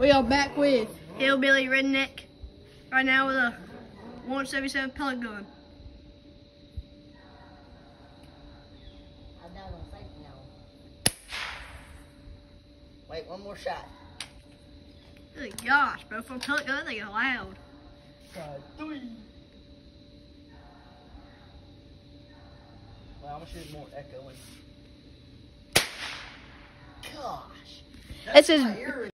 We are back with Hillbilly Redneck right now with a 177 pellet gun. Wait, one more shot. Good gosh, bro. For a pellet gun, they get loud. Three. Well, I'm gonna shoot more echoing. Gosh. This is